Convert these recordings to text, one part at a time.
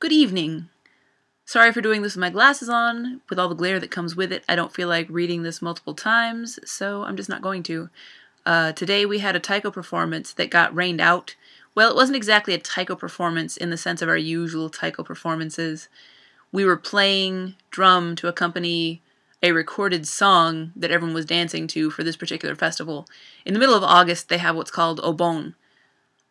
Good evening. Sorry for doing this with my glasses on. With all the glare that comes with it, I don't feel like reading this multiple times, so I'm just not going to. Uh, today we had a taiko performance that got rained out. Well, it wasn't exactly a taiko performance in the sense of our usual taiko performances. We were playing drum to accompany a recorded song that everyone was dancing to for this particular festival. In the middle of August, they have what's called Obon,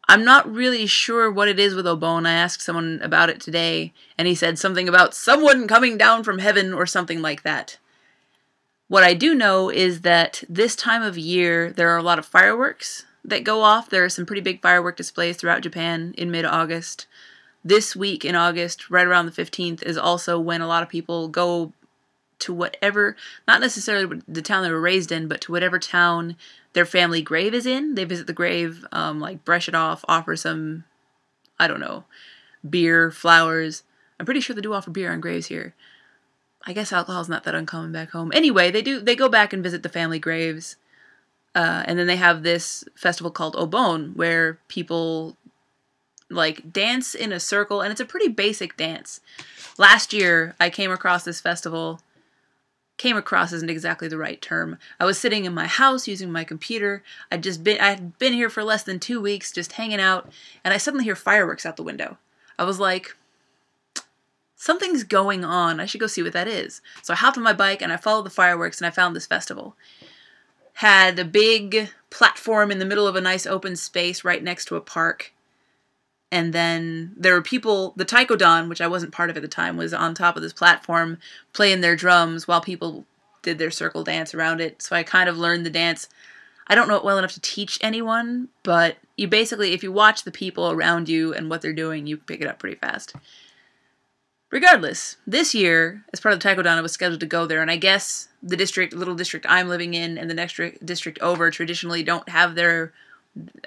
I'm not really sure what it is with Obon. I asked someone about it today, and he said something about someone coming down from heaven or something like that. What I do know is that this time of year there are a lot of fireworks that go off. There are some pretty big firework displays throughout Japan in mid August. This week in August, right around the 15th, is also when a lot of people go to whatever, not necessarily the town they were raised in, but to whatever town their family grave is in. They visit the grave, um, like brush it off, offer some, I don't know, beer, flowers. I'm pretty sure they do offer beer on graves here. I guess alcohol's not that uncommon back home. Anyway, they do. They go back and visit the family graves, uh, and then they have this festival called Obon, where people like dance in a circle, and it's a pretty basic dance. Last year, I came across this festival came across isn't exactly the right term. I was sitting in my house using my computer. I'd just been I had been here for less than 2 weeks just hanging out and I suddenly hear fireworks out the window. I was like something's going on. I should go see what that is. So I hopped on my bike and I followed the fireworks and I found this festival. Had a big platform in the middle of a nice open space right next to a park and then there were people the taikodan which i wasn't part of at the time was on top of this platform playing their drums while people did their circle dance around it. So i kind of learned the dance. I don't know it well enough to teach anyone but you basically if you watch the people around you and what they're doing you pick it up pretty fast. Regardless this year as part of the taikodan i was scheduled to go there. And i guess the district little district i'm living in and the next district over traditionally don't have their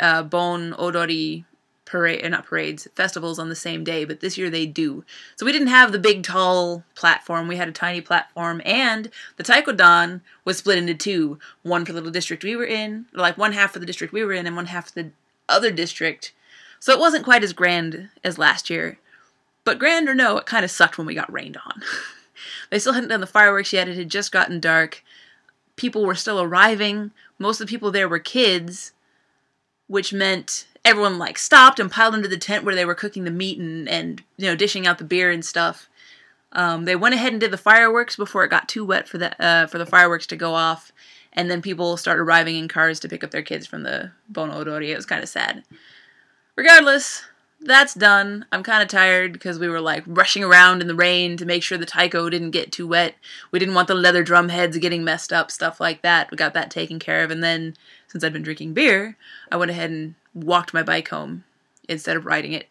uh, bon odori parade uh, not parades festivals on the same day but this year they do. So we didn't have the big tall platform. We had a tiny platform and the taikodan was split into two. One for the little district we were in like one half for the district we were in and one half for the other district. So it wasn't quite as grand as last year. But grand or no it kind of sucked when we got rained on. They still hadn't done the fireworks yet. It had just gotten dark. People were still arriving. Most of the people there were kids which meant everyone like stopped and piled into the tent where they were cooking the meat and, and you know dishing out the beer and stuff. Um, they went ahead and did the fireworks before it got too wet for the uh, for the fireworks to go off, and then people started arriving in cars to pick up their kids from the Bon Odori. It was kind of sad. Regardless, that's done. I'm kind of tired because we were like rushing around in the rain to make sure the taiko didn't get too wet. We didn't want the leather drum heads getting messed up, stuff like that. We got that taken care of, and then since I'd been drinking beer, I went ahead and walked my bike home instead of riding it.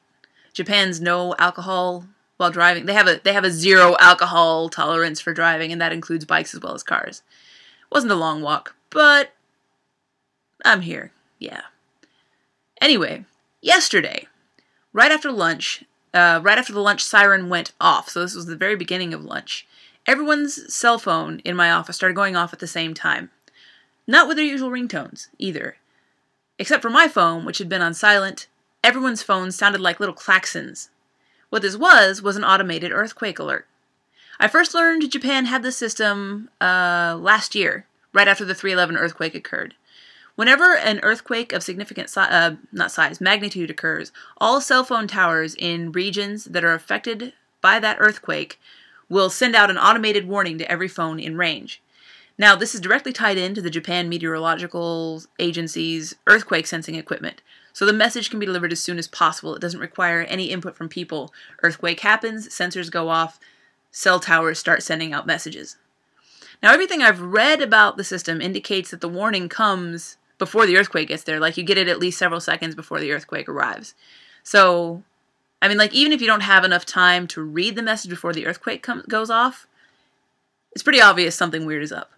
Japan's no alcohol while driving. They have a they have a zero alcohol tolerance for driving, and that includes bikes as well as cars. Wasn't a long walk, but I'm here. Yeah. Anyway, yesterday, right after lunch, uh, right after the lunch siren went off, so this was the very beginning of lunch, everyone's cell phone in my office started going off at the same time. Not with their usual ringtones, either. Except for my phone, which had been on silent, everyone's phones sounded like little klaxons. What this was, was an automated earthquake alert. I first learned Japan had this system uh, last year, right after the 311 earthquake occurred. Whenever an earthquake of significant si- uh, not size, magnitude occurs, all cell phone towers in regions that are affected by that earthquake will send out an automated warning to every phone in range. Now, this is directly tied into the Japan Meteorological Agency's earthquake sensing equipment, so the message can be delivered as soon as possible. It doesn't require any input from people. Earthquake happens, sensors go off, cell towers start sending out messages. Now, everything I've read about the system indicates that the warning comes before the earthquake gets there. Like, you get it at least several seconds before the earthquake arrives. So, I mean, like, even if you don't have enough time to read the message before the earthquake com- goes off, it's pretty obvious something weird is up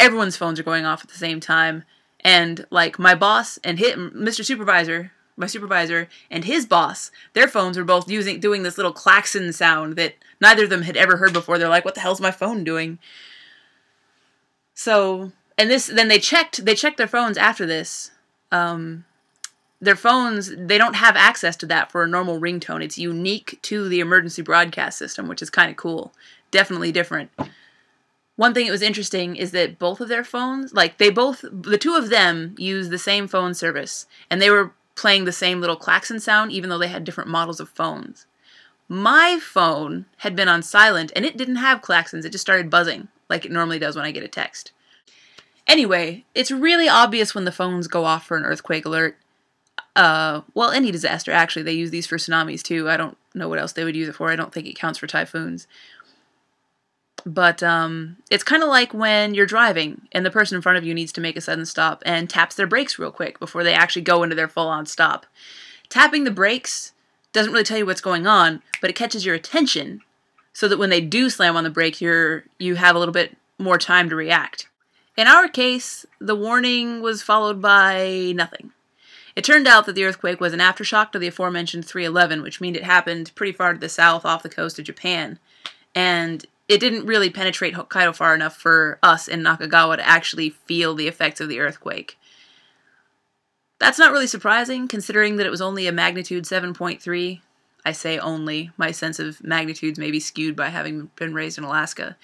everyone's phones are going off at the same time and like my boss and hit Mr. Supervisor, my supervisor and his boss, their phones were both using doing this little klaxon sound that neither of them had ever heard before. They're like, "What the hell's my phone doing?" So, and this then they checked they checked their phones after this. Um their phones they don't have access to that for a normal ringtone. It's unique to the emergency broadcast system, which is kind of cool. Definitely different. One thing that was interesting is that both of their phones, like they both, the two of them use the same phone service, and they were playing the same little klaxon sound, even though they had different models of phones. My phone had been on silent, and it didn't have klaxons. It just started buzzing, like it normally does when I get a text. Anyway, it's really obvious when the phones go off for an earthquake alert. Uh, well, any disaster, actually. They use these for tsunamis, too. I don't know what else they would use it for. I don't think it counts for typhoons. But um, it's kind of like when you're driving and the person in front of you needs to make a sudden stop and taps their brakes real quick before they actually go into their full on stop. Tapping the brakes doesn't really tell you what's going on, but it catches your attention so that when they do slam on the brake, you're you have a little bit more time to react. In our case, the warning was followed by nothing. It turned out that the earthquake was an aftershock to the aforementioned 311, which means it happened pretty far to the south off the coast of Japan. And it didn't really penetrate Hokkaido far enough for us in Nakagawa to actually feel the effects of the earthquake. That's not really surprising, considering that it was only a magnitude 7.3. I say only. My sense of magnitudes may be skewed by having been raised in Alaska.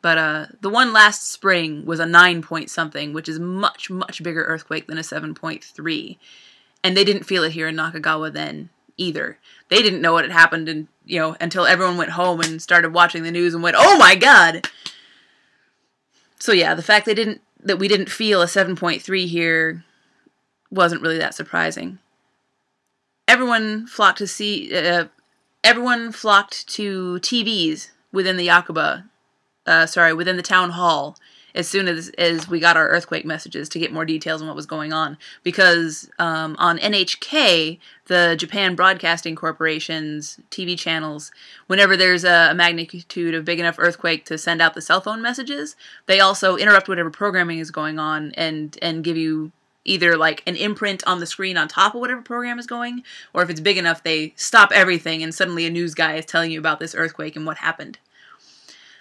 But uh, the one last spring was a 9 point something, which is much, much bigger earthquake than a 7.3. And they didn't feel it here in Nakagawa then either. They didn't know what had happened and you know until everyone went home and started watching the news and went, "Oh my god." So yeah, the fact they didn't that we didn't feel a 7.3 here wasn't really that surprising. Everyone flocked to see uh, everyone flocked to TVs within the Yakuba uh, sorry, within the town hall as soon as as we got our earthquake messages to get more details on what was going on. Because um, on NHK the Japan Broadcasting Corporation's TV channels whenever there's a, magnitude of big enough earthquake to send out the cell phone messages they also interrupt whatever programming is going on and and give you either like an imprint on the screen on top of whatever program is going or if it's big enough they stop everything and suddenly a news guy is telling you about this earthquake and what happened.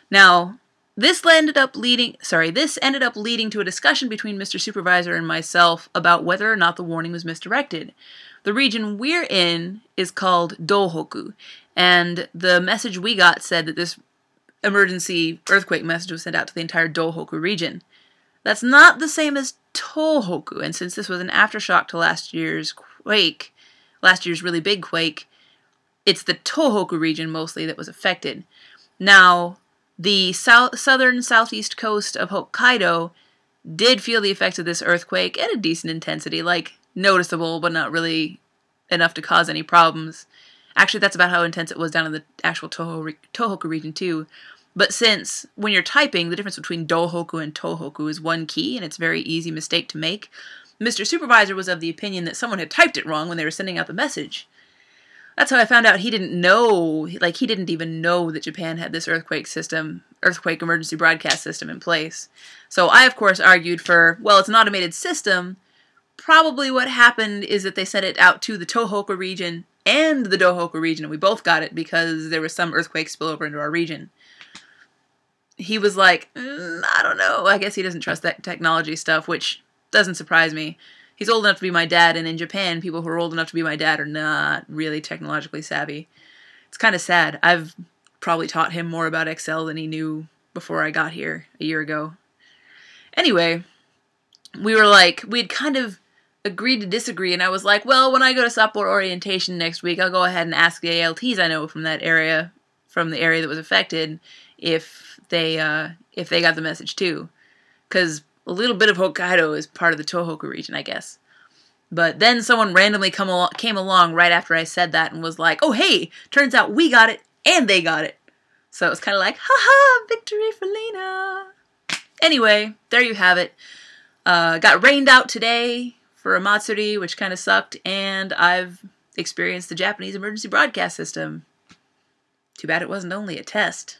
Now, this ended up leading sorry, this ended up leading to a discussion between Mr. Supervisor and myself about whether or not the warning was misdirected. The region we're in is called Dohoku, and the message we got said that this emergency earthquake message was sent out to the entire Dohoku region. That's not the same as Tohoku, and since this was an aftershock to last year's quake, last year's really big quake, it's the Tohoku region mostly that was affected. Now, the south, southern southeast coast of Hokkaido did feel the effects of this earthquake at a decent intensity, like noticeable, but not really enough to cause any problems. Actually, that's about how intense it was down in the actual Toho, Tohoku region, too. But since when you're typing, the difference between Dohoku and Tohoku is one key, and it's a very easy mistake to make, Mr. Supervisor was of the opinion that someone had typed it wrong when they were sending out the message that's how I found out he didn't know, like he didn't even know that Japan had this earthquake system, earthquake emergency broadcast system in place. So I, of course, argued for, well, it's an automated system. Probably what happened is that they sent it out to the Tohoku region and the Dohoku region, and we both got it because there was some earthquake spillover into our region. He was like, mm, I don't know. I guess he doesn't trust that technology stuff, which doesn't surprise me he's old enough to be my dad, and in Japan, people who are old enough to be my dad are not really technologically savvy. It's kind of sad. I've probably taught him more about Excel than he knew before I got here a year ago. Anyway, we were like, we had kind of agreed to disagree, and I was like, well, when I go to Sapporo orientation next week, I'll go ahead and ask the ALTs I know from that area, from the area that was affected, if they uh, if they got the message too, because a little bit of Hokkaido is part of the Tohoku region, I guess. But then someone randomly come al- came along right after I said that and was like, "Oh hey, turns out we got it and they got it." So it was kind of like, "Ha victory for Lena." Anyway, there you have it. Uh, got rained out today for a Matsuri, which kind of sucked, and I've experienced the Japanese emergency broadcast system. Too bad it wasn't only a test.